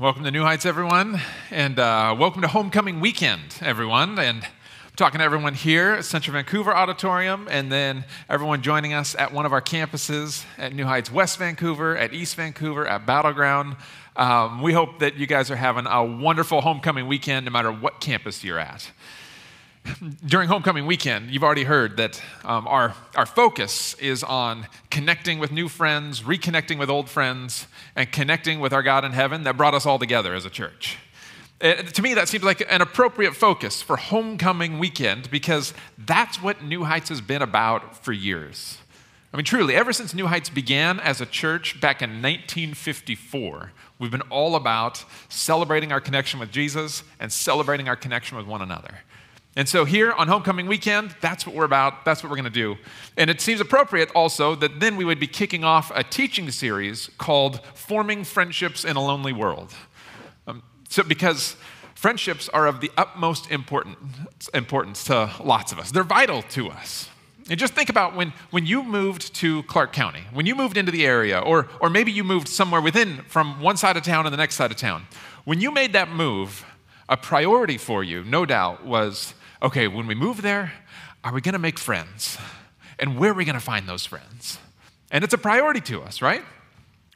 Welcome to New Heights, everyone, and uh, welcome to Homecoming Weekend, everyone. And I'm talking to everyone here at Central Vancouver Auditorium, and then everyone joining us at one of our campuses at New Heights West Vancouver, at East Vancouver, at Battleground. Um, we hope that you guys are having a wonderful homecoming weekend, no matter what campus you're at during homecoming weekend, you've already heard that um, our, our focus is on connecting with new friends, reconnecting with old friends, and connecting with our God in heaven that brought us all together as a church. It, uh, to me, that seems like an appropriate focus for homecoming weekend because that's what New Heights has been about for years. I mean, truly, ever since New Heights began as a church back in 1954, we've been all about celebrating our connection with Jesus and celebrating our connection with one another. And so here on homecoming weekend, that's what we're about. That's what we're going to do. And it seems appropriate also that then we would be kicking off a teaching series called Forming Friendships in a Lonely World. Um, so because friendships are of the utmost importance to lots of us, they're vital to us. And just think about when, when you moved to Clark County, when you moved into the area, or, or maybe you moved somewhere within from one side of town to the next side of town. When you made that move, a priority for you, no doubt, was okay, when we move there, are we going to make friends? And where are we going to find those friends? And it's a priority to us, right?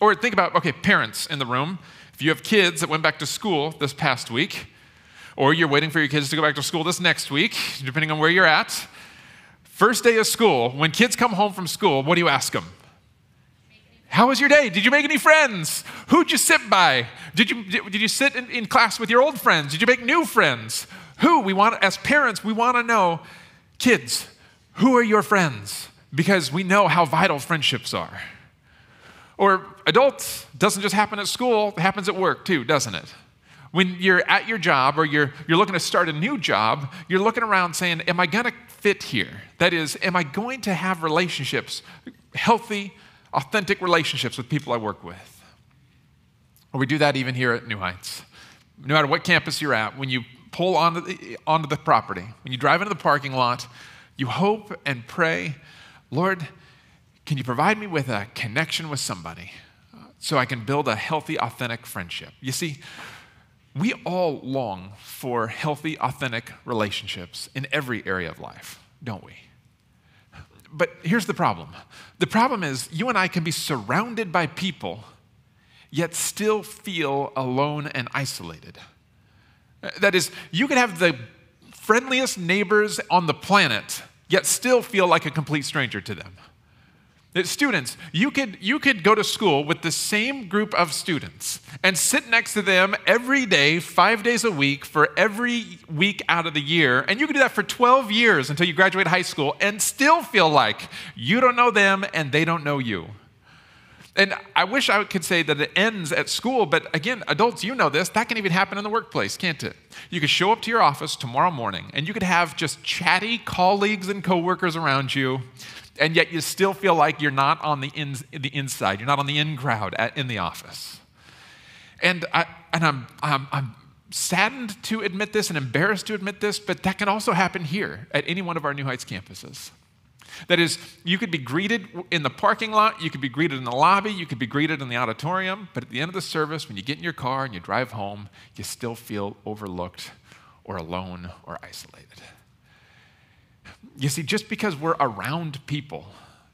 Or think about, okay, parents in the room. If you have kids that went back to school this past week, or you're waiting for your kids to go back to school this next week, depending on where you're at, first day of school, when kids come home from school, what do you ask them? How was your day? Did you make any friends? Who'd you sit by? Did you, did you sit in, in class with your old friends? Did you make new friends? Who? We want, as parents, we want to know, kids, who are your friends? Because we know how vital friendships are. Or adults, doesn't just happen at school, it happens at work too, doesn't it? When you're at your job or you're, you're looking to start a new job, you're looking around saying, Am I going to fit here? That is, am I going to have relationships, healthy, authentic relationships with people I work with? Or we do that even here at New Heights. No matter what campus you're at, when you pull onto the, onto the property, when you drive into the parking lot, you hope and pray, Lord, can you provide me with a connection with somebody so I can build a healthy, authentic friendship? You see, we all long for healthy, authentic relationships in every area of life, don't we? But here's the problem the problem is you and I can be surrounded by people, yet still feel alone and isolated. That is, you can have the friendliest neighbors on the planet, yet still feel like a complete stranger to them. Students, you could, you could go to school with the same group of students and sit next to them every day, five days a week, for every week out of the year. And you could do that for 12 years until you graduate high school and still feel like you don't know them and they don't know you. And I wish I could say that it ends at school, but again, adults, you know this, that can even happen in the workplace, can't it? You could show up to your office tomorrow morning and you could have just chatty colleagues and coworkers around you, and yet you still feel like you're not on the, in, the inside, you're not on the in crowd at, in the office. And, I, and I'm, I'm, I'm saddened to admit this and embarrassed to admit this, but that can also happen here at any one of our New Heights campuses. That is, you could be greeted in the parking lot, you could be greeted in the lobby, you could be greeted in the auditorium, but at the end of the service, when you get in your car and you drive home, you still feel overlooked or alone or isolated. You see, just because we're around people,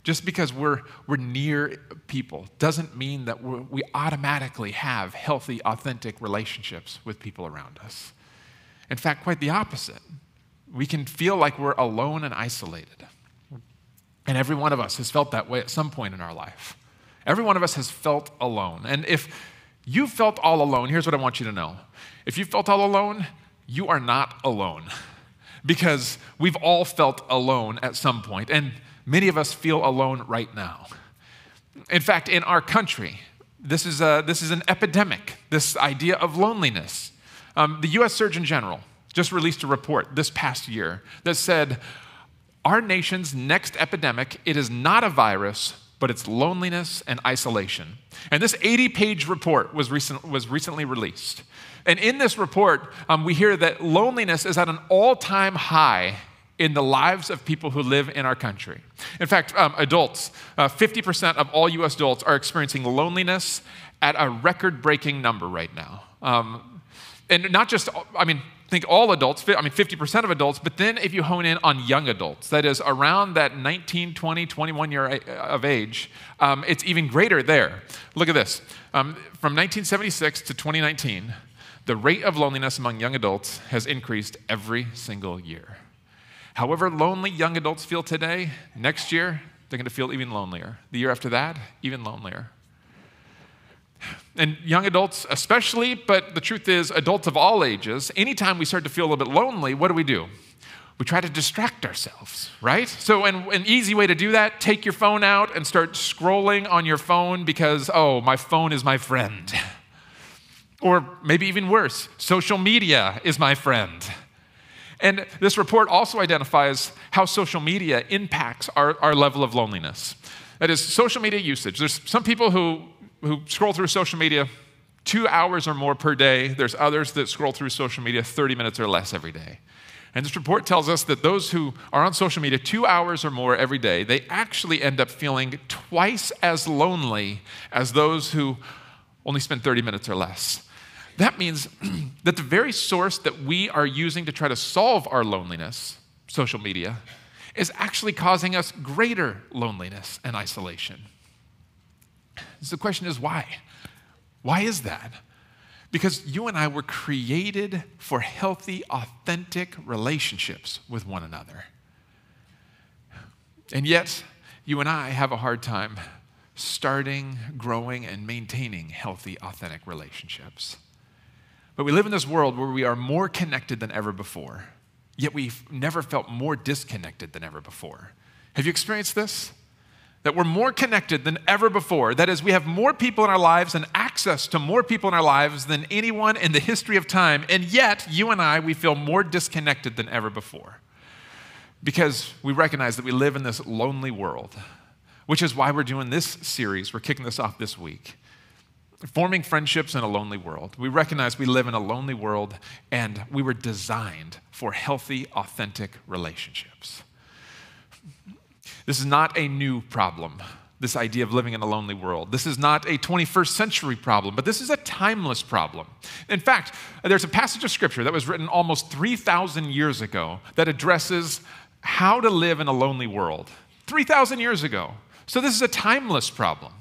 just because we're, we're near people, doesn't mean that we automatically have healthy, authentic relationships with people around us. In fact, quite the opposite. We can feel like we're alone and isolated. And every one of us has felt that way at some point in our life. Every one of us has felt alone. And if you felt all alone, here's what I want you to know. If you felt all alone, you are not alone. Because we've all felt alone at some point, and many of us feel alone right now. In fact, in our country, this is, a, this is an epidemic, this idea of loneliness. Um, the US Surgeon General just released a report this past year that said our nation's next epidemic, it is not a virus, but it's loneliness and isolation. And this 80 page report was, recent, was recently released. And in this report, um, we hear that loneliness is at an all time high in the lives of people who live in our country. In fact, um, adults, uh, 50% of all US adults are experiencing loneliness at a record breaking number right now. Um, and not just, I mean, think all adults, I mean, 50% of adults, but then if you hone in on young adults, that is around that 19, 20, 21 year of age, um, it's even greater there. Look at this. Um, from 1976 to 2019, the rate of loneliness among young adults has increased every single year. However lonely young adults feel today, next year, they're going to feel even lonelier. The year after that, even lonelier. And young adults, especially, but the truth is, adults of all ages, anytime we start to feel a little bit lonely, what do we do? We try to distract ourselves, right? So, an, an easy way to do that, take your phone out and start scrolling on your phone because, oh, my phone is my friend. Or maybe even worse, social media is my friend. And this report also identifies how social media impacts our, our level of loneliness. That is, social media usage. There's some people who who scroll through social media two hours or more per day. There's others that scroll through social media 30 minutes or less every day. And this report tells us that those who are on social media two hours or more every day, they actually end up feeling twice as lonely as those who only spend 30 minutes or less. That means that the very source that we are using to try to solve our loneliness, social media, is actually causing us greater loneliness and isolation. So the question is why? Why is that? Because you and I were created for healthy, authentic relationships with one another. And yet, you and I have a hard time starting, growing, and maintaining healthy, authentic relationships. But we live in this world where we are more connected than ever before, yet we've never felt more disconnected than ever before. Have you experienced this? That we're more connected than ever before. That is, we have more people in our lives and access to more people in our lives than anyone in the history of time. And yet, you and I, we feel more disconnected than ever before because we recognize that we live in this lonely world, which is why we're doing this series. We're kicking this off this week. Forming friendships in a lonely world. We recognize we live in a lonely world and we were designed for healthy, authentic relationships. This is not a new problem, this idea of living in a lonely world. This is not a 21st century problem, but this is a timeless problem. In fact, there's a passage of scripture that was written almost 3,000 years ago that addresses how to live in a lonely world. 3,000 years ago. So this is a timeless problem.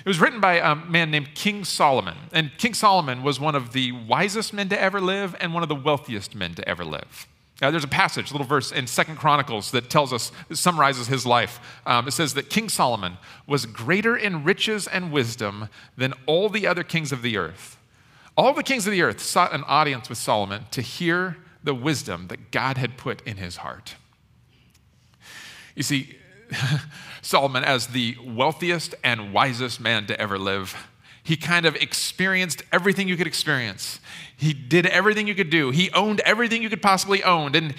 It was written by a man named King Solomon. And King Solomon was one of the wisest men to ever live and one of the wealthiest men to ever live. Uh, there's a passage, a little verse in Second Chronicles that tells us, summarizes his life. Um, it says that King Solomon was greater in riches and wisdom than all the other kings of the earth. All the kings of the earth sought an audience with Solomon to hear the wisdom that God had put in his heart. You see, Solomon, as the wealthiest and wisest man to ever live, he kind of experienced everything you could experience. He did everything you could do. He owned everything you could possibly own. And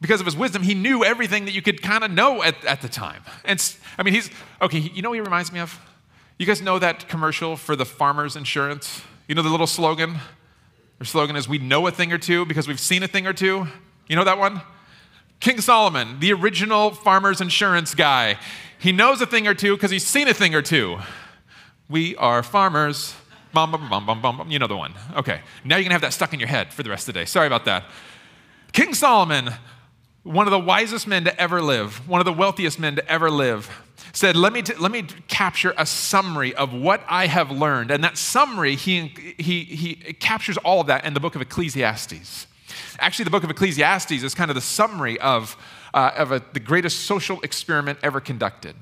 because of his wisdom, he knew everything that you could kind of know at, at the time. And I mean, he's okay. You know what he reminds me of? You guys know that commercial for the farmer's insurance? You know the little slogan? Their slogan is, We know a thing or two because we've seen a thing or two. You know that one? King Solomon, the original farmer's insurance guy. He knows a thing or two because he's seen a thing or two. We are farmers. Bum, bum, bum, bum, bum, You know the one. Okay. Now you're going to have that stuck in your head for the rest of the day. Sorry about that. King Solomon, one of the wisest men to ever live, one of the wealthiest men to ever live, said, let me, t- let me capture a summary of what I have learned. And that summary, he, he, he captures all of that in the book of Ecclesiastes. Actually, the book of Ecclesiastes is kind of the summary of, uh, of a, the greatest social experiment ever conducted.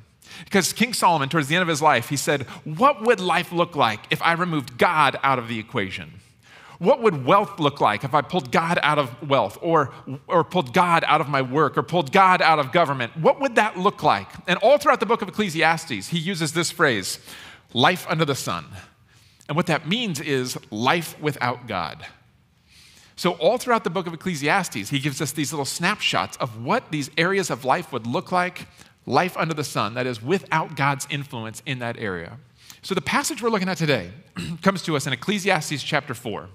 Because King Solomon, towards the end of his life, he said, What would life look like if I removed God out of the equation? What would wealth look like if I pulled God out of wealth or, or pulled God out of my work or pulled God out of government? What would that look like? And all throughout the book of Ecclesiastes, he uses this phrase life under the sun. And what that means is life without God. So, all throughout the book of Ecclesiastes, he gives us these little snapshots of what these areas of life would look like life under the sun, that is, without God's influence in that area. So the passage we're looking at today comes to us in Ecclesiastes chapter 4.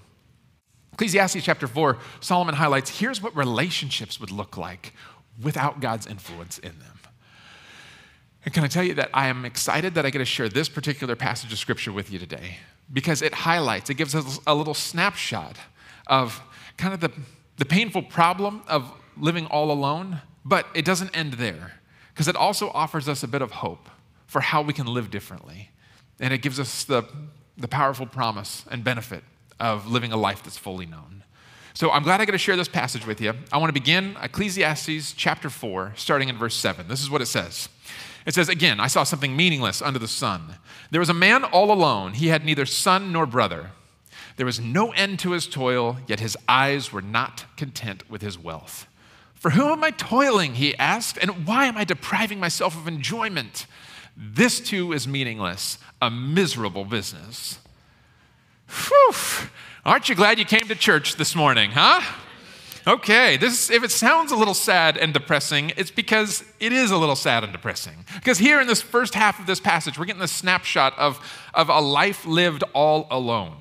Ecclesiastes chapter 4, Solomon highlights here's what relationships would look like without God's influence in them. And can I tell you that I am excited that I get to share this particular passage of scripture with you today because it highlights, it gives us a little snapshot of kind of the, the painful problem of living all alone, but it doesn't end there because it also offers us a bit of hope for how we can live differently. And it gives us the, the powerful promise and benefit of living a life that's fully known. So I'm glad I get to share this passage with you. I want to begin Ecclesiastes chapter 4, starting in verse 7. This is what it says. It says, Again, I saw something meaningless under the sun. There was a man all alone. He had neither son nor brother. There was no end to his toil, yet his eyes were not content with his wealth. For whom am I toiling? He asked, and why am I depriving myself of enjoyment? This too is meaningless, a miserable business. Whew. Aren't you glad you came to church this morning, huh? Okay, this if it sounds a little sad and depressing, it's because it is a little sad and depressing. Because here in this first half of this passage, we're getting a snapshot of, of a life lived all alone.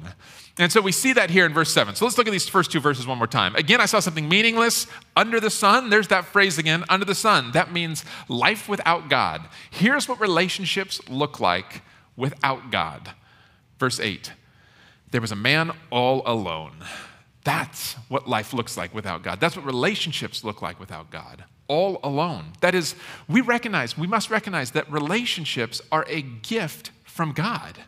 And so we see that here in verse 7. So let's look at these first two verses one more time. Again, I saw something meaningless under the sun. There's that phrase again, under the sun. That means life without God. Here's what relationships look like without God. Verse 8 There was a man all alone. That's what life looks like without God. That's what relationships look like without God. All alone. That is, we recognize, we must recognize that relationships are a gift from God.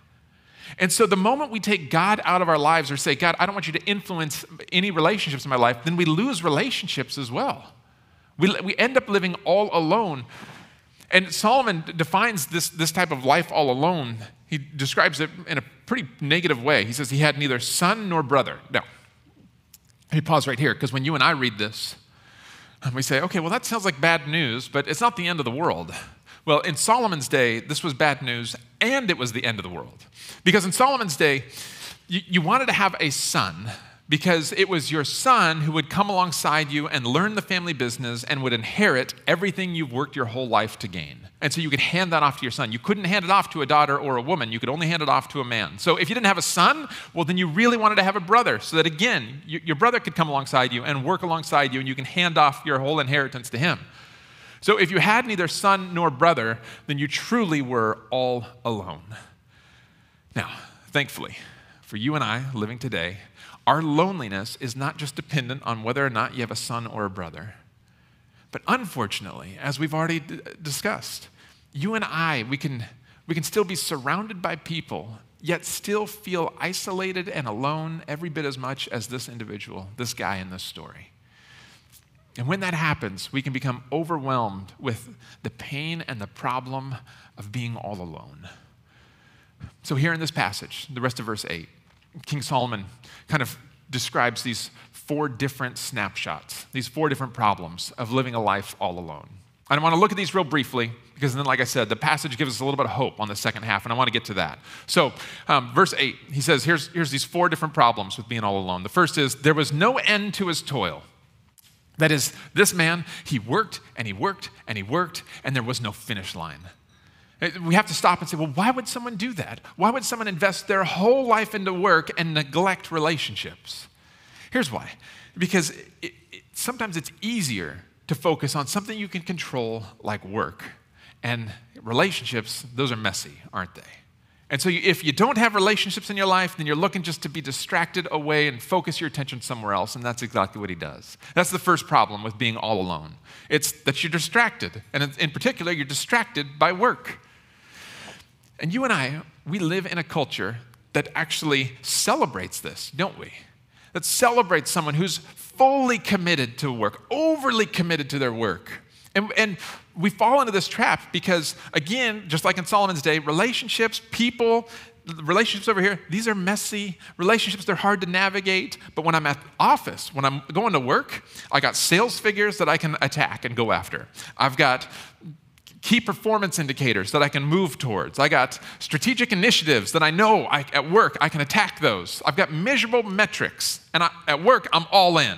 And so the moment we take God out of our lives or say, God, I don't want you to influence any relationships in my life, then we lose relationships as well. We, we end up living all alone. And Solomon defines this, this type of life all alone. He describes it in a pretty negative way. He says he had neither son nor brother. Now, let me pause right here because when you and I read this, we say, okay, well, that sounds like bad news, but it's not the end of the world. Well, in Solomon's day, this was bad news and it was the end of the world. Because in Solomon's day, you, you, wanted to have a son because it was your son who would come alongside you and learn the family business and would inherit everything you've worked your whole life to gain. And so you could hand that off to your son. You couldn't hand it off to a daughter or a woman, you could only hand it off to a man. So if you didn't have a son, well, then you really wanted to have a brother so that again, your brother could come alongside you and work alongside you and you can hand off your whole inheritance to him. So if you had neither son nor brother, then you truly were all alone. Now, thankfully, for you and I living today, our loneliness is not just dependent on whether or not you have a son or a brother. But unfortunately, as we've already d- discussed, you and I, we can, we can still be surrounded by people, yet still feel isolated and alone every bit as much as this individual, this guy in this story. And when that happens, we can become overwhelmed with the pain and the problem of being all alone. So, here in this passage, the rest of verse 8, King Solomon kind of describes these four different snapshots, these four different problems of living a life all alone. I want to look at these real briefly because then, like I said, the passage gives us a little bit of hope on the second half, and I want to get to that. So, um, verse 8, he says, here's, here's these four different problems with being all alone. The first is, there was no end to his toil. That is, this man, he worked and he worked and he worked, and there was no finish line. Uh, we have to stop and say, well, why would someone do that? Why would someone invest their whole life into work and neglect relationships? Here's why because it, it, sometimes it's easier to focus on something you can control, like work. And relationships, those are messy, aren't they? And so, if you don't have relationships in your life, then you're looking just to be distracted away and focus your attention somewhere else. And that's exactly what he does. That's the first problem with being all alone it's that you're distracted. And in particular, you're distracted by work. And you and I, we live in a culture that actually celebrates this, don't we? That celebrates someone who's fully committed to work, overly committed to their work. And, and we fall into this trap because, again, just like in Solomon's day, relationships, people, relationships over here, these are messy. Relationships, they're hard to navigate. But when I'm at office, when I'm going to work, I got sales figures that I can attack and go after. I've got key performance indicators that I can move towards. I got strategic initiatives that I know I, at work I can attack those. I've got measurable metrics, and I, at work I'm all in.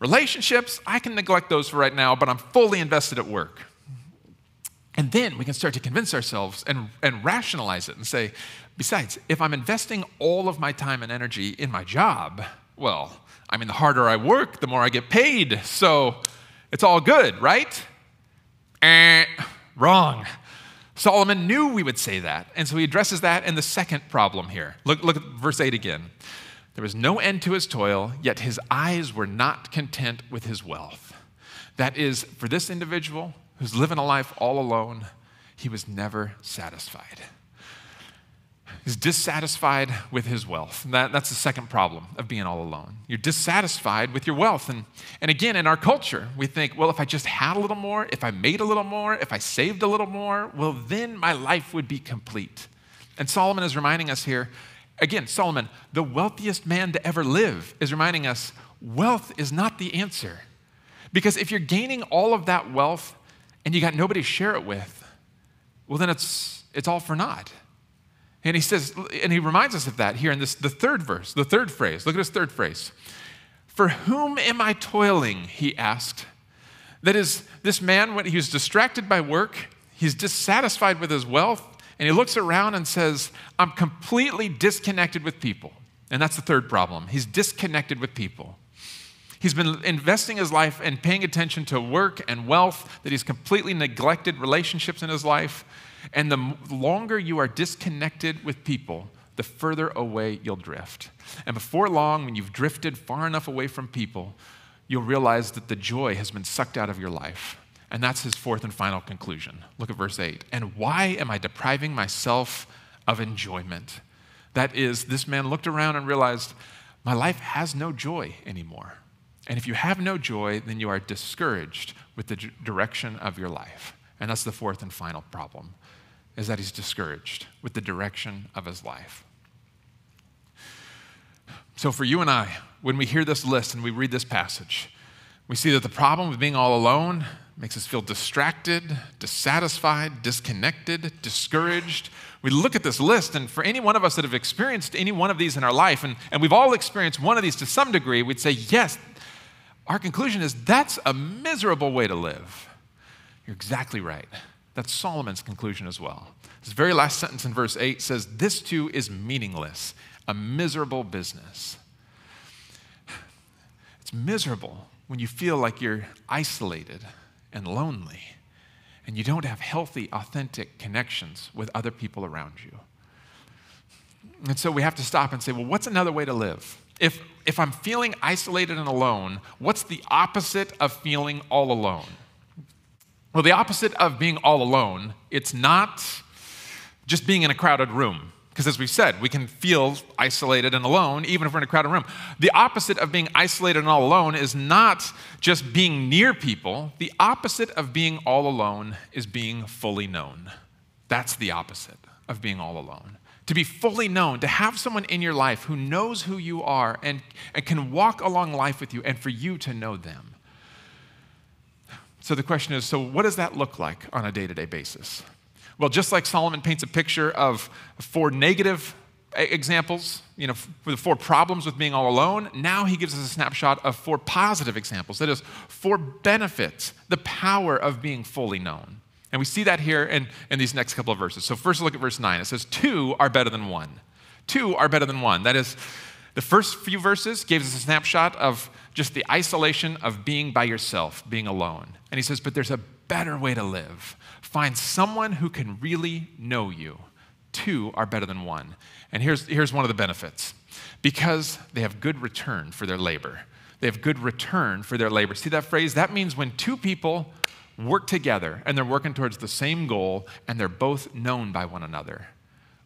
Relationships, I can neglect those for right now, but I'm fully invested at work. And then we can start to convince ourselves and, and rationalize it and say, besides, if I'm investing all of my time and energy in my job, well, I mean, the harder I work, the more I get paid. So it's all good, right? Eh, wrong. Solomon knew we would say that, and so he addresses that in the second problem here. Look, look at verse 8 again. There was no end to his toil, yet his eyes were not content with his wealth. That is, for this individual who's living a life all alone, he was never satisfied. He's dissatisfied with his wealth. That, that's the second problem of being all alone. You're dissatisfied with your wealth. And, and again, in our culture, we think, well, if I just had a little more, if I made a little more, if I saved a little more, well, then my life would be complete. And Solomon is reminding us here again, Solomon, the wealthiest man to ever live, is reminding us wealth is not the answer. Because if you're gaining all of that wealth and you got nobody to share it with, well, then it's, it's all for naught. And he says, and he reminds us of that here in this, the third verse, the third phrase. Look at his third phrase. For whom am I toiling? He asked. That is, this man, when he was distracted by work, he's dissatisfied with his wealth, and he looks around and says, I'm completely disconnected with people. And that's the third problem. He's disconnected with people. He's been investing his life and paying attention to work and wealth, that he's completely neglected relationships in his life. And the longer you are disconnected with people, the further away you'll drift. And before long, when you've drifted far enough away from people, you'll realize that the joy has been sucked out of your life. And that's his fourth and final conclusion. Look at verse 8. And why am I depriving myself of enjoyment? That is, this man looked around and realized, my life has no joy anymore. And if you have no joy, then you are discouraged with the direction of your life. And that's the fourth and final problem is that he's discouraged with the direction of his life. So, for you and I, when we hear this list and we read this passage, we see that the problem of being all alone makes us feel distracted, dissatisfied, disconnected, discouraged. We look at this list, and for any one of us that have experienced any one of these in our life, and, and we've all experienced one of these to some degree, we'd say, yes, our conclusion is that's a miserable way to live. You're exactly right. That's Solomon's conclusion as well. His very last sentence in verse 8 says, This too is meaningless, a miserable business. It's miserable when you feel like you're isolated and lonely and you don't have healthy, authentic connections with other people around you. And so we have to stop and say, well, what's another way to live? If, if I'm feeling isolated and alone, what's the opposite of feeling all alone? Well, the opposite of being all alone, it's not just being in a crowded room. Because as we've said, we can feel isolated and alone even if we're in a crowded room. The opposite of being isolated and all alone is not just being near people. The opposite of being all alone is being fully known. That's the opposite of being all alone. To be fully known, to have someone in your life who knows who you are and, and can walk along life with you, and for you to know them. So the question is so, what does that look like on a day to day basis? Well, just like Solomon paints a picture of four negative examples, you know, for the four problems with being all alone, now he gives us a snapshot of four positive examples. That is, four benefits, the power of being fully known. And we see that here in, in these next couple of verses. So, first, look at verse 9. It says, Two are better than one. Two are better than one. That is, the first few verses gives us a snapshot of just the isolation of being by yourself, being alone. And he says, but there's a better way to live. Find someone who can really know you. Two are better than one. And here's, here's one of the benefits because they have good return for their labor. They have good return for their labor. See that phrase? That means when two people work together and they're working towards the same goal and they're both known by one another,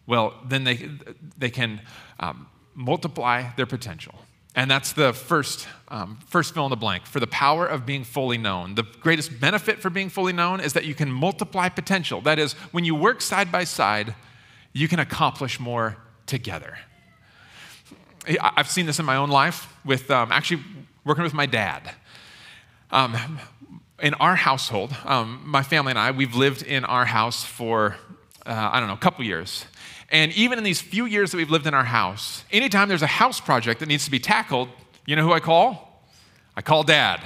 well, then they, they can um, multiply their potential. And that's the first, um, first fill in the blank for the power of being fully known. The greatest benefit for being fully known is that you can multiply potential. That is, when you work side by side, you can accomplish more together. I've seen this in my own life with um, actually working with my dad. Um, in our household, um, my family and I, we've lived in our house for, uh, I don't know, a couple years. And even in these few years that we've lived in our house, anytime there's a house project that needs to be tackled, you know who I call? I call dad.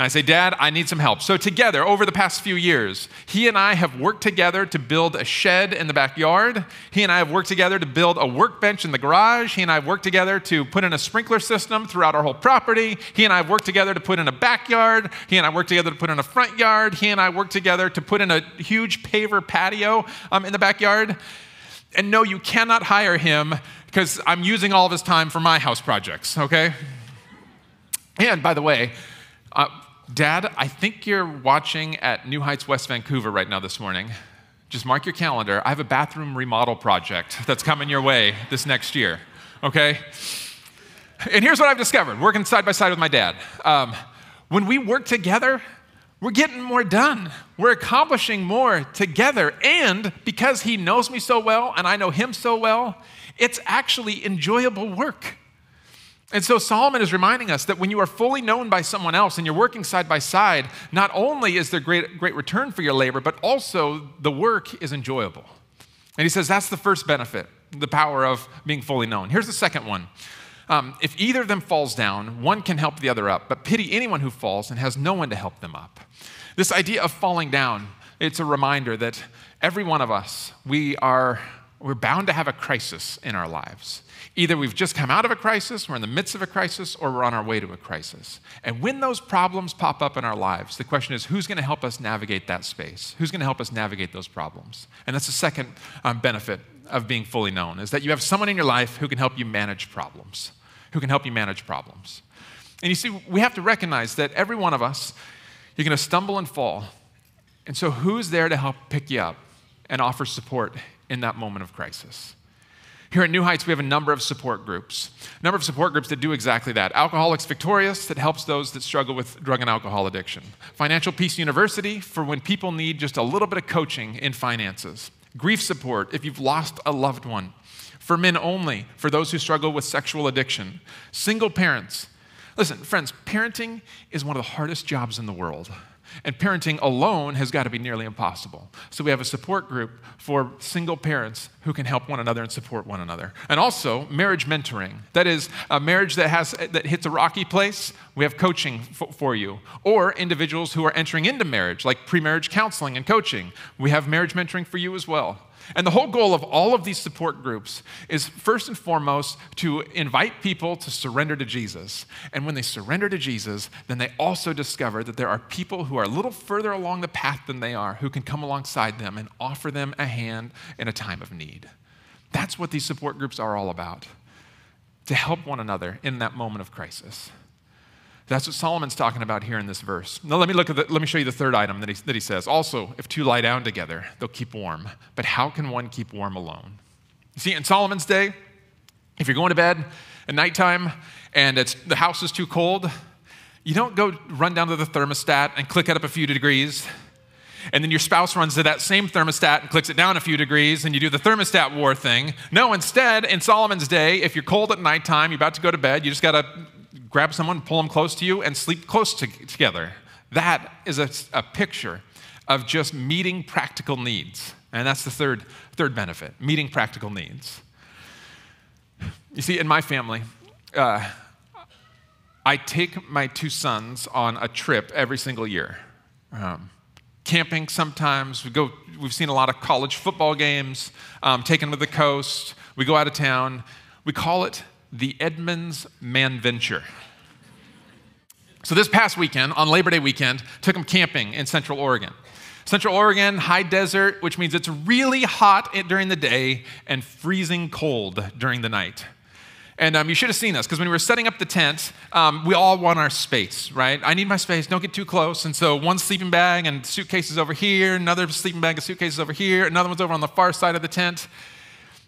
And I say, Dad, I need some help. So, together, over the past few years, he and I have worked together to build a shed in the backyard. He and I have worked together to build a workbench in the garage. He and I have worked together to put in a sprinkler system throughout our whole property. He and I have worked together to put in a backyard. He and I worked together to put in a front yard. He and I worked together to put in a huge paver patio um, in the backyard. And no, you cannot hire him because I'm using all of his time for my house projects, okay? And by the way, uh, Dad, I think you're watching at New Heights, West Vancouver right now this morning. Just mark your calendar. I have a bathroom remodel project that's coming your way this next year, okay? And here's what I've discovered working side by side with my dad. Um, when we work together, we're getting more done. We're accomplishing more together. And because he knows me so well and I know him so well, it's actually enjoyable work. And so Solomon is reminding us that when you are fully known by someone else and you're working side by side, not only is there great, great return for your labor, but also the work is enjoyable. And he says that's the first benefit, the power of being fully known. Here's the second one. Um, if either of them falls down, one can help the other up, but pity anyone who falls and has no one to help them up. This idea of falling down, it's a reminder that every one of us, we are we're bound to have a crisis in our lives. Either we've just come out of a crisis, we're in the midst of a crisis, or we're on our way to a crisis. And when those problems pop up in our lives, the question is who's going to help us navigate that space? Who's going to help us navigate those problems? And that's the second um, benefit of being fully known is that you have someone in your life who can help you manage problems, who can help you manage problems. And you see, we have to recognize that every one of us, you're going to stumble and fall. And so, who's there to help pick you up and offer support in that moment of crisis? Here at New Heights, we have a number of support groups. A number of support groups that do exactly that. Alcoholics Victorious, that helps those that struggle with drug and alcohol addiction. Financial Peace University, for when people need just a little bit of coaching in finances. Grief support, if you've lost a loved one. For men only, for those who struggle with sexual addiction. Single parents. Listen, friends, parenting is one of the hardest jobs in the world. And parenting alone has got to be nearly impossible. So we have a support group for single parents who can help one another and support one another. And also marriage mentoring. That is a marriage that has that hits a rocky place, we have coaching f- for you. Or individuals who are entering into marriage, like pre-marriage counseling and coaching. We have marriage mentoring for you as well. And the whole goal of all of these support groups is first and foremost to invite people to surrender to Jesus. And when they surrender to Jesus, then they also discover that there are people who are a little further along the path than they are who can come alongside them and offer them a hand in a time of need. That's what these support groups are all about to help one another in that moment of crisis. That's what Solomon's talking about here in this verse. Now, let me, look at the, let me show you the third item that he, that he says. Also, if two lie down together, they'll keep warm. But how can one keep warm alone? You see, in Solomon's day, if you're going to bed at nighttime and the house is too cold, you don't go run down to the thermostat and click it up a few degrees. And then your spouse runs to that same thermostat and clicks it down a few degrees, and you do the thermostat war thing. No, instead, in Solomon's day, if you're cold at nighttime, you're about to go to bed, you just got to grab someone, pull them close to you, and sleep close to, together. That is a, a picture of just meeting practical needs. And that's the third, third benefit meeting practical needs. You see, in my family, uh, I take my two sons on a trip every single year. Um, camping sometimes. We go, we've seen a lot of college football games, um, taken to the coast. We go out of town. We call it the Edmonds Man Venture. So this past weekend, on Labor Day weekend, took them camping in Central Oregon. Central Oregon, high desert, which means it's really hot during the day and freezing cold during the night. And um, you should have seen us because when we were setting up the tent, um, we all want our space, right? I need my space, don't get too close. And so one sleeping bag and suitcases over here, another sleeping bag and suitcases over here, another one's over on the far side of the tent.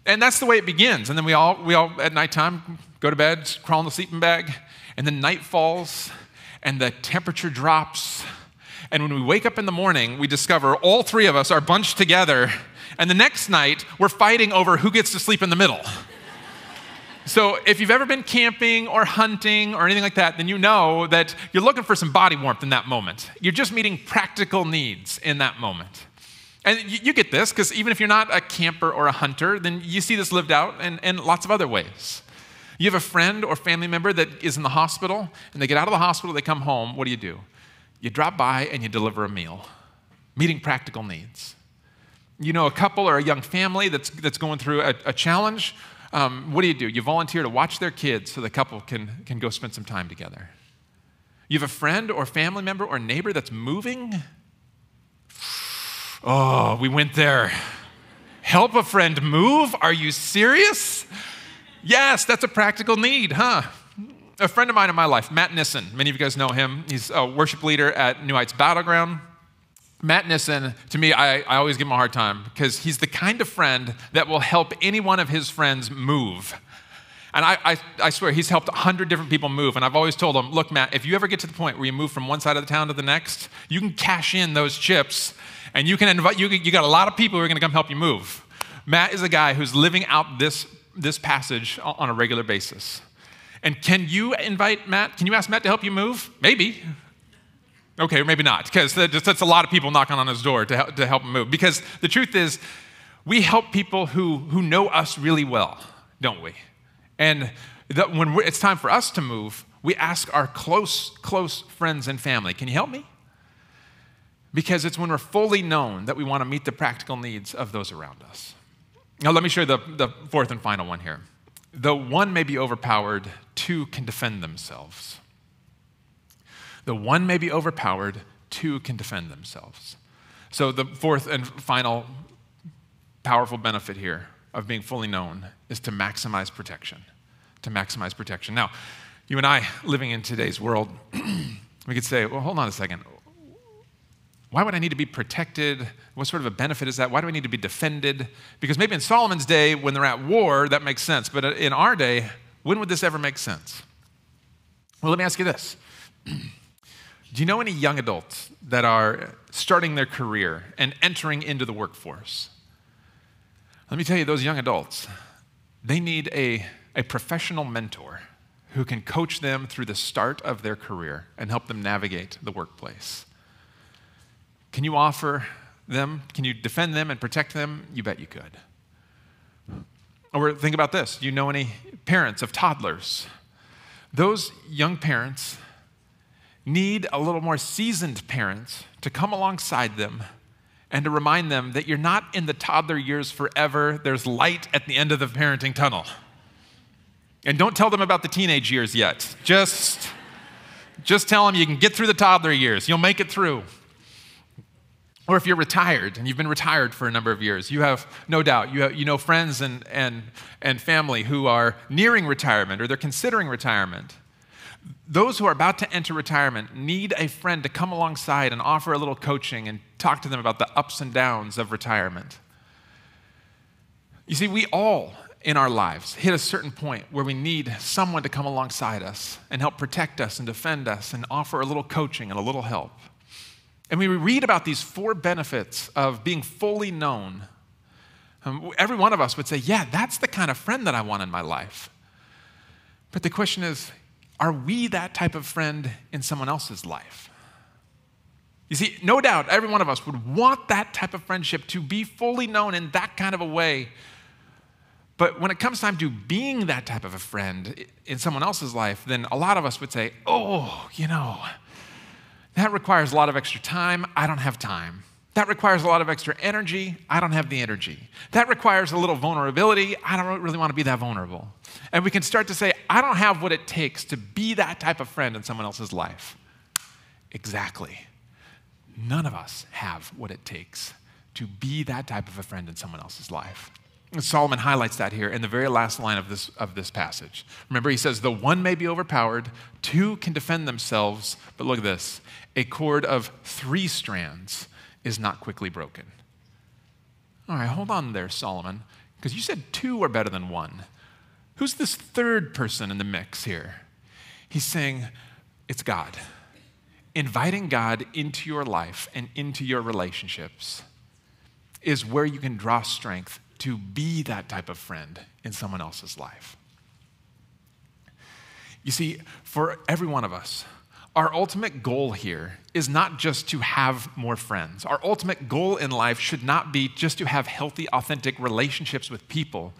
And that's the way it begins. And then we all, we all at nighttime, go to bed, crawl in the sleeping bag, and then night falls, and the temperature drops. And when we wake up in the morning, we discover all three of us are bunched together. And the next night, we're fighting over who gets to sleep in the middle. So, if you've ever been camping or hunting or anything like that, then you know that you're looking for some body warmth in that moment. You're just meeting practical needs in that moment. And you get this because even if you're not a camper or a hunter, then you see this lived out in, in lots of other ways. You have a friend or family member that is in the hospital, and they get out of the hospital, they come home. What do you do? you drop by and you deliver a meal, meeting practical needs. You know, a couple or a young family that's, that's going through a, a challenge. Um, what do you do? You volunteer to watch their kids so the couple can, can go spend some time together. You have a friend or family member or neighbor that's moving. Oh, we went there. Help a friend move? Are you serious? Yes, that's a practical need, huh? A friend of mine in my life, Matt Nissen, many of you guys know him. He's a worship leader at New Heights Battleground. Matt Nissen, to me, I, I always give him a hard time because he's the kind of friend that will help any one of his friends move. And I, I, I, swear, he's helped 100 different people move. And I've always told him, look, Matt, if you ever get to the point where you move from one side of the town to the next, you can cash in those chips and you can invite, you, you got a lot of people who are going to come help you move. Matt is a guy who's living out this, this passage on a regular basis. And can you invite Matt? Can you ask Matt to help you move? Maybe. Okay, maybe not, because that's a lot of people knocking on his door to help, to help him move. Because the truth is, we help people who, who know us really well, don't we? And when it's time for us to move, we ask our close, close friends and family, can you help me? Because it's when we're fully known that we want to meet the practical needs of those around us. Now, let me show you the, the fourth and final one here. Though one may be overpowered, two can defend themselves. The one may be overpowered, two can defend themselves. So, the fourth and final powerful benefit here of being fully known is to maximize protection. To maximize protection. Now, you and I living in today's world, we could say, well, hold on a second. Why would I need to be protected? What sort of a benefit is that? Why do I need to be defended? Because maybe in Solomon's day, when they're at war, that makes sense. But in our day, when would this ever make sense? Well, let me ask you this Do you know any young adults that are starting their career and entering into the workforce? Let me tell you, those young adults, they need a, a professional mentor who can coach them through the start of their career and help them navigate the workplace. Can you offer them? Can you defend them and protect them? You bet you could. Or think about this do you know any parents of toddlers? Those young parents need a little more seasoned parents to come alongside them and to remind them that you're not in the toddler years forever. There's light at the end of the parenting tunnel. And don't tell them about the teenage years yet. Just, just tell them you can get through the toddler years. You'll make it through. Or if you're retired and you've been retired for a number of years, you have no doubt, you, have, you know friends and, and, and family who are nearing retirement or they're considering retirement. Those who are about to enter retirement need a friend to come alongside and offer a little coaching and talk to them about the ups and downs of retirement. You see, we all in our lives hit a certain point where we need someone to come alongside us and help protect us and defend us and offer a little coaching and a little help. And we read about these four benefits of being fully known. Um, every one of us would say, Yeah, that's the kind of friend that I want in my life. But the question is, are we that type of friend in someone else's life? You see, no doubt every one of us would want that type of friendship to be fully known in that kind of a way. But when it comes time to being that type of a friend in someone else's life, then a lot of us would say, oh, you know, that requires a lot of extra time. I don't have time. That requires a lot of extra energy. I don't have the energy. That requires a little vulnerability. I don't really want to be that vulnerable. And we can start to say, I don't have what it takes to be that type of friend in someone else's life. Exactly. None of us have what it takes to be that type of a friend in someone else's life. Solomon highlights that here in the very last line of this, of this passage. Remember, he says, The one may be overpowered, two can defend themselves, but look at this a cord of three strands is not quickly broken. All right, hold on there, Solomon, because you said two are better than one. Who's this third person in the mix here? He's saying, It's God. Inviting God into your life and into your relationships is where you can draw strength to be that type of friend in someone else's life. You see, for every one of us, our ultimate goal here is not just to have more friends. Our ultimate goal in life should not be just to have healthy, authentic relationships with people,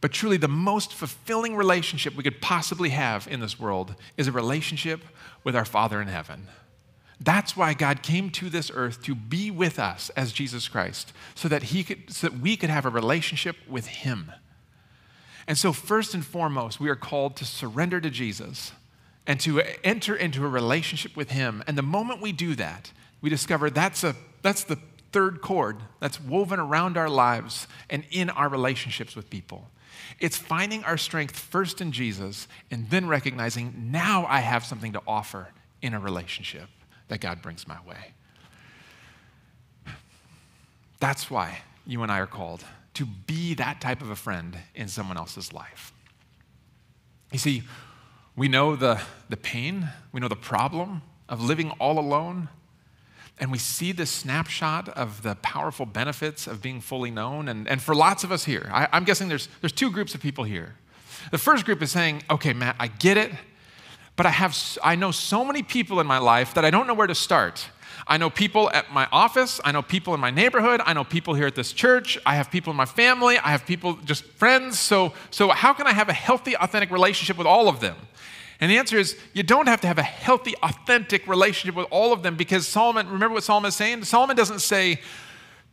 but truly the most fulfilling relationship we could possibly have in this world is a relationship with our Father in heaven. That's why God came to this earth to be with us as Jesus Christ, so that, he could, so that we could have a relationship with Him. And so, first and foremost, we are called to surrender to Jesus and to enter into a relationship with Him. And the moment we do that, we discover that's, a, that's the third cord that's woven around our lives and in our relationships with people. It's finding our strength first in Jesus and then recognizing now I have something to offer in a relationship that God brings my way. That's why you and I are called to be that type of a friend in someone else's life. You see, we know the, the pain, we know the problem of living all alone, and we see this snapshot of the powerful benefits of being fully known. And, and for lots of us here, I, I'm guessing there's, there's two groups of people here. The first group is saying, okay, Matt, I get it. But I, have, I know so many people in my life that I don't know where to start. I know people at my office. I know people in my neighborhood. I know people here at this church. I have people in my family. I have people, just friends. So, so how can I have a healthy, authentic relationship with all of them? And the answer is you don't have to have a healthy, authentic relationship with all of them because Solomon, remember what Solomon is saying? Solomon doesn't say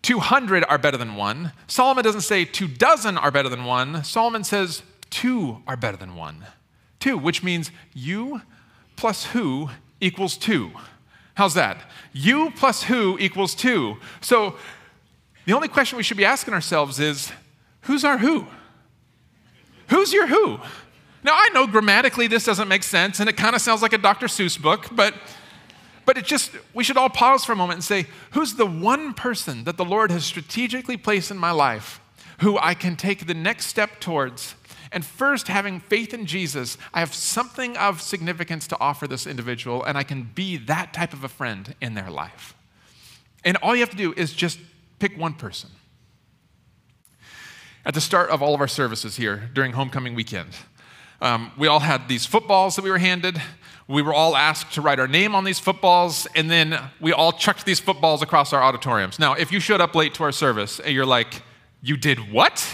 200 are better than one. Solomon doesn't say two dozen are better than one. Solomon says two are better than one two, which means you plus who equals two. How's that? You plus who equals two. So the only question we should be asking ourselves is who's our who? Who's your who? Now, I know grammatically this doesn't make sense and it kind of sounds like a Dr. Seuss book, but, but it just, we should all pause for a moment and say, who's the one person that the Lord has strategically placed in my life who I can take the next step towards and first, having faith in Jesus, I have something of significance to offer this individual, and I can be that type of a friend in their life. And all you have to do is just pick one person. At the start of all of our services here during homecoming weekend, um, we all had these footballs that we were handed. We were all asked to write our name on these footballs, and then we all chucked these footballs across our auditoriums. Now, if you showed up late to our service and you're like, you did what?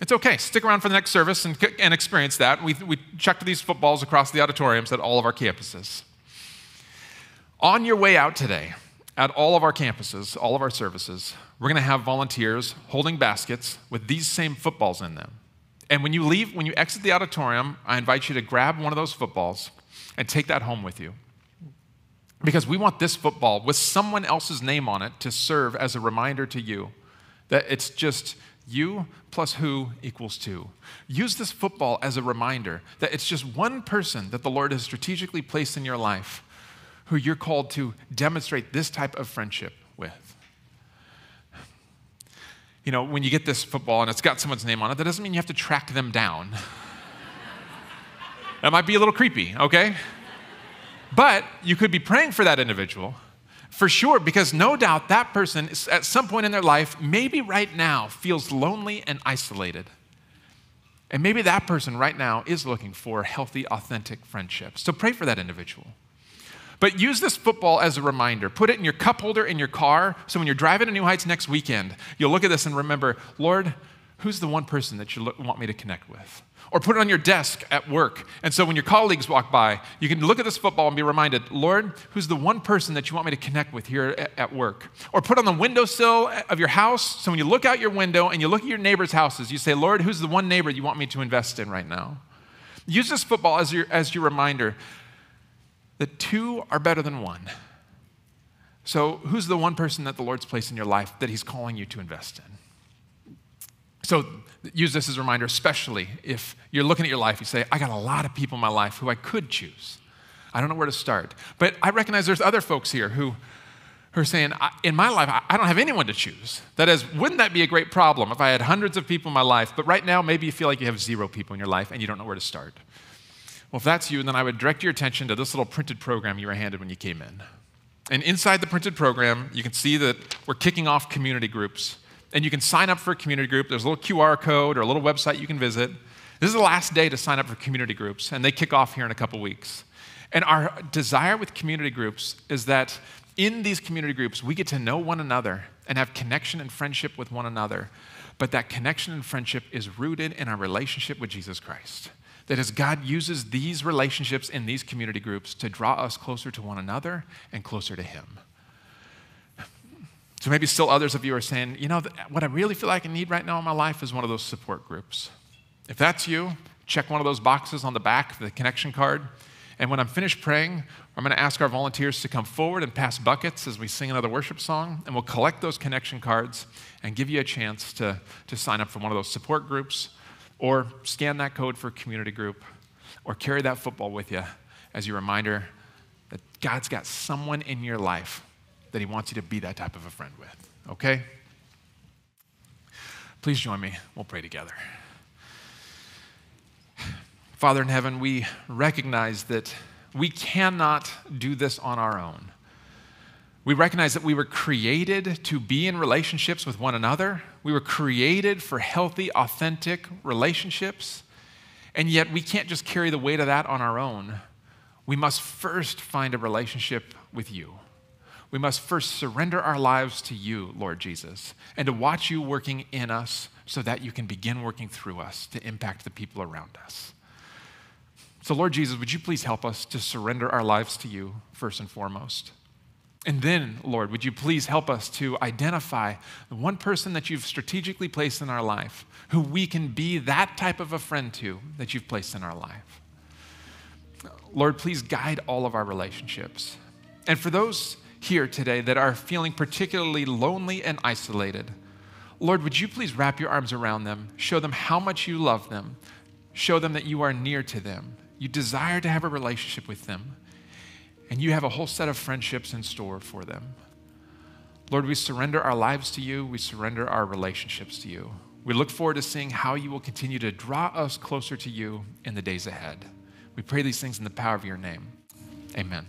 It's okay. Stick around for the next service and, and experience that. We, we chucked these footballs across the auditoriums at all of our campuses. On your way out today, at all of our campuses, all of our services, we're going to have volunteers holding baskets with these same footballs in them. And when you leave, when you exit the auditorium, I invite you to grab one of those footballs and take that home with you. Because we want this football with someone else's name on it to serve as a reminder to you that it's just you plus who equals two. Use this football as a reminder that it's just one person that the Lord has strategically placed in your life who you're called to demonstrate this type of friendship with. You know, when you get this football and it's got someone's name on it, that doesn't mean you have to track them down. that might be a little creepy, okay? But you could be praying for that individual for sure, because no doubt that person is, at some point in their life, maybe right now, feels lonely and isolated. And maybe that person right now is looking for healthy, authentic friendships. So pray for that individual. But use this football as a reminder. Put it in your cup holder in your car so when you're driving to New Heights next weekend, you'll look at this and remember, Lord, who's the one person that you want me to connect with? Or put it on your desk at work. And so when your colleagues walk by, you can look at this football and be reminded, Lord, who's the one person that you want me to connect with here at work? Or put on the windowsill of your house. So when you look out your window and you look at your neighbor's houses, you say, Lord, who's the one neighbor you want me to invest in right now? Use this football as your, as your reminder that two are better than one. So, who's the one person that the Lord's placed in your life that He's calling you to invest in? So, use this as a reminder, especially if you're looking at your life, you say, I got a lot of people in my life who I could choose. I don't know where to start. But I recognize there's other folks here who, who are saying, in my life, I don't have anyone to choose. That is, wouldn't that be a great problem if I had hundreds of people in my life, but right now maybe you feel like you have zero people in your life and you don't know where to start? Well, if that's you, then I would direct your attention to this little printed program you were handed when you came in. And inside the printed program, you can see that we're kicking off community groups and you can sign up for a community group. There's a little QR code or a little website you can visit. This is the last day to sign up for community groups, and they kick off here in a couple weeks. And our desire with community groups is that in these community groups, we get to know one another and have connection and friendship with one another. But that connection and friendship is rooted in our relationship with Jesus Christ. That as God uses these relationships in these community groups to draw us closer to one another and closer to Him. So maybe still others of you are saying, you know, what I really feel like I need right now in my life is one of those support groups. If that's you, check one of those boxes on the back of the connection card. And when I'm finished praying, I'm going to ask our volunteers to come forward and pass buckets as we sing another worship song. And we'll collect those connection cards and give you a chance to, to sign up for one of those support groups or scan that code for a community group or carry that football with you as your reminder that God's got someone in your life that He wants you to be that type of a friend with. Okay? Please join me. We'll pray together. Father in heaven, we recognize that we cannot do this on our own. We recognize that we were created to be in relationships with one another. We were created for healthy, authentic relationships. And yet, we can't just carry the weight of that on our own. We must first find a relationship with you we must first surrender our lives to you, Lord Jesus, and to watch you working in us so that you can begin working through us to impact the people around us. So, Lord Jesus, would you please help us to surrender our lives to you first and foremost? And then, Lord, would you please help us to identify the one person that you've strategically placed in our life who we can be that type of a friend to that you've placed in our life? Lord, please guide all of our relationships. And for those here today that are feeling particularly lonely and isolated, Lord, would you please wrap your arms around them, show them how much you love them, show them that you are near to them. You desire to have a relationship with them, and you have a whole set of friendships in store for them. Lord, we surrender our lives to you, we surrender our relationships to you. We look forward to seeing how you will continue to draw us closer to you in the days ahead. We pray these things in the power of your name. Amen.